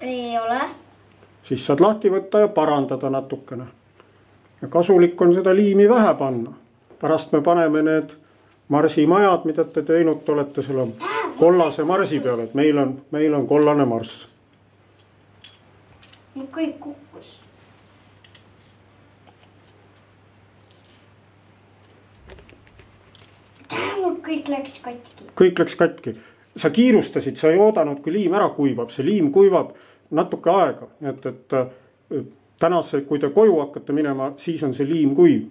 ei ole. siis saad lahti võtta ja parandada natukene. ja kasulik on seda liimi vähe panna. pärast me paneme need marsimajad, mida te teinud olete, selle kollase marsi peale, et meil on, meil on kollane marss. mul kõik kukkus. kõik läks katki. kõik läks katki. Sa kiirustasid, sa ei oodanud, kui liim ära kuivab, see liim kuivab natuke aega, et, et äh, tänase, kui te koju hakkate minema, siis on see liim kuiv